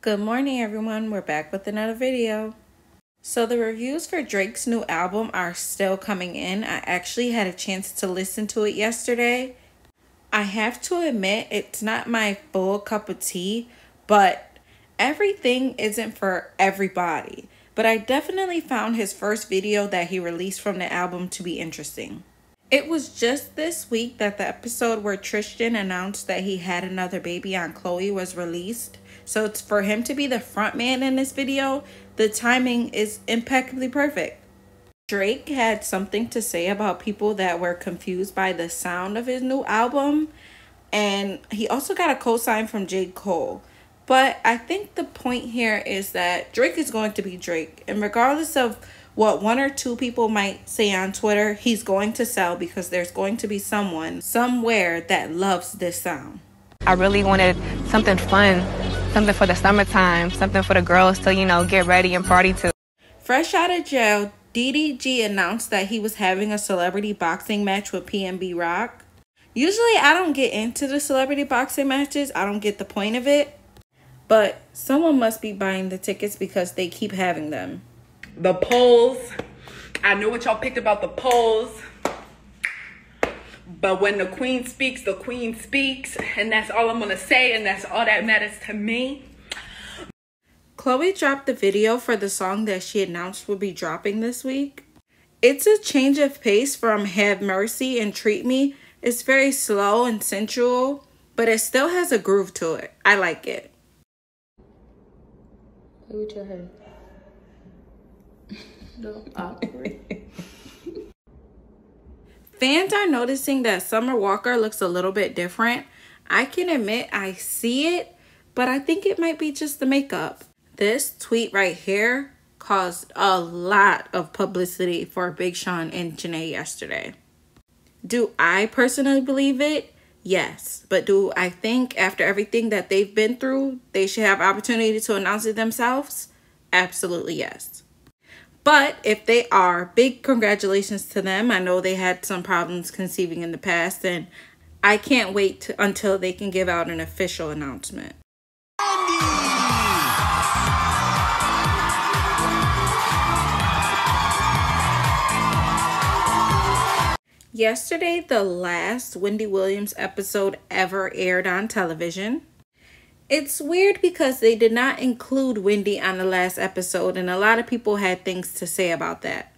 Good morning, everyone. We're back with another video. So, the reviews for Drake's new album are still coming in. I actually had a chance to listen to it yesterday. I have to admit, it's not my full cup of tea, but everything isn't for everybody. But I definitely found his first video that he released from the album to be interesting. It was just this week that the episode where Tristan announced that he had another baby on Chloe was released. So it's for him to be the front man in this video, the timing is impeccably perfect. Drake had something to say about people that were confused by the sound of his new album. And he also got a co-sign from J. Cole. But I think the point here is that Drake is going to be Drake. And regardless of what one or two people might say on Twitter, he's going to sell because there's going to be someone somewhere that loves this sound. I really wanted something fun, something for the summertime, something for the girls to, you know, get ready and party to. Fresh out of jail, DDG announced that he was having a celebrity boxing match with PNB Rock. Usually I don't get into the celebrity boxing matches. I don't get the point of it. But someone must be buying the tickets because they keep having them. The polls. I know what y'all picked about the polls. But when the queen speaks, the queen speaks. And that's all I'm going to say. And that's all that matters to me. Chloe dropped the video for the song that she announced would be dropping this week. It's a change of pace from Have Mercy and Treat Me. It's very slow and sensual, but it still has a groove to it. I like it. Play with your head. no, awkward. Fans are noticing that Summer Walker looks a little bit different. I can admit I see it, but I think it might be just the makeup. This tweet right here caused a lot of publicity for Big Sean and Jhene yesterday. Do I personally believe it? Yes. But do I think after everything that they've been through, they should have opportunity to announce it themselves? Absolutely yes. But if they are, big congratulations to them. I know they had some problems conceiving in the past, and I can't wait to, until they can give out an official announcement. Yesterday, the last Wendy Williams episode ever aired on television. It's weird because they did not include Wendy on the last episode, and a lot of people had things to say about that.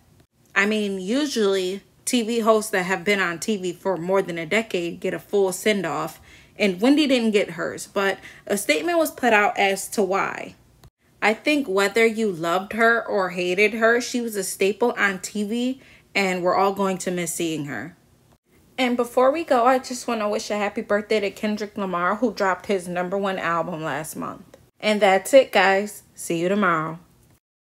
I mean, usually TV hosts that have been on TV for more than a decade get a full send off, and Wendy didn't get hers, but a statement was put out as to why. I think whether you loved her or hated her, she was a staple on TV, and we're all going to miss seeing her. And before we go, I just want to wish a happy birthday to Kendrick Lamar, who dropped his number one album last month. And that's it, guys. See you tomorrow.